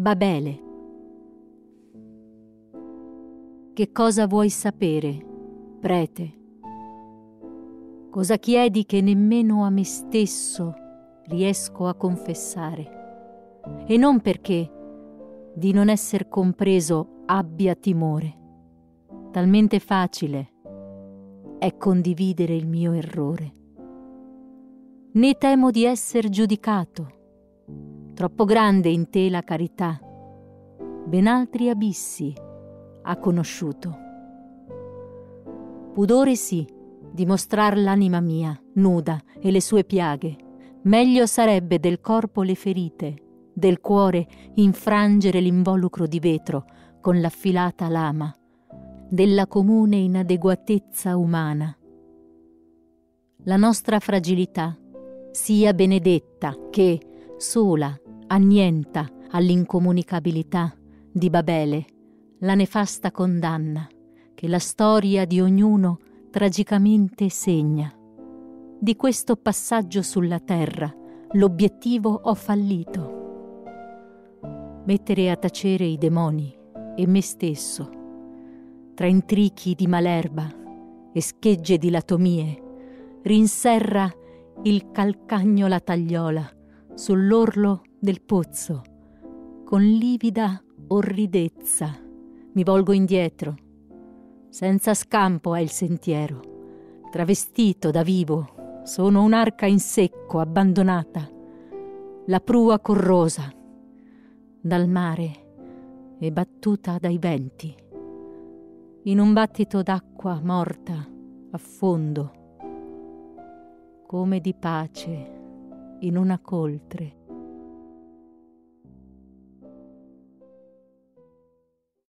Babele. Che cosa vuoi sapere, prete? Cosa chiedi che nemmeno a me stesso riesco a confessare? E non perché di non esser compreso abbia timore. Talmente facile è condividere il mio errore. Né temo di esser giudicato. Troppo grande in te la carità. Ben altri abissi ha conosciuto. Pudore sì, dimostrar l'anima mia, nuda, e le sue piaghe. Meglio sarebbe del corpo le ferite, del cuore infrangere l'involucro di vetro con l'affilata lama, della comune inadeguatezza umana. La nostra fragilità sia benedetta che, sola, annienta all'incomunicabilità di Babele, la nefasta condanna che la storia di ognuno tragicamente segna. Di questo passaggio sulla terra l'obiettivo ho fallito. Mettere a tacere i demoni e me stesso, tra intrichi di malerba e schegge di latomie, rinserra il calcagno la tagliola sull'orlo del pozzo, con livida orridezza mi volgo indietro. Senza scampo è il sentiero. Travestito da vivo, sono un'arca in secco, abbandonata. La prua corrosa, dal mare e battuta dai venti. In un battito d'acqua morta, affondo, come di pace in una coltre.